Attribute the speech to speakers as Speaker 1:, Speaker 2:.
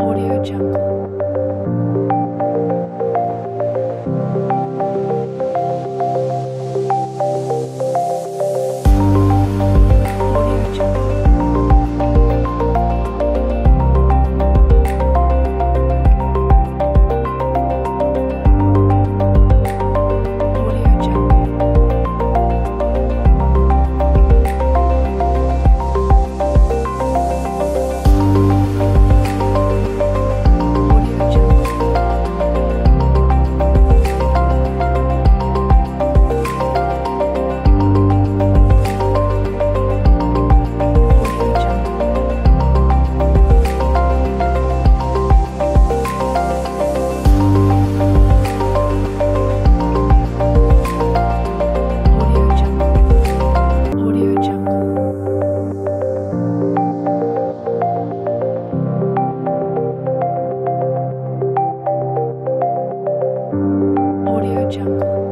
Speaker 1: Audio Jungle. 唱歌